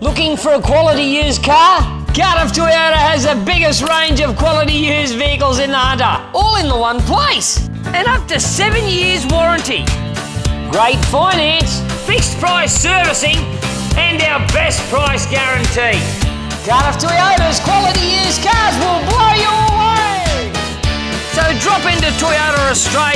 Looking for a quality used car? Cardiff Toyota has the biggest range of quality used vehicles in the Hunter, all in the one place. And up to seven years warranty. Great finance, fixed price servicing, and our best price guarantee. Cardiff Toyota's quality used cars will blow you away. So drop into Toyota Australia.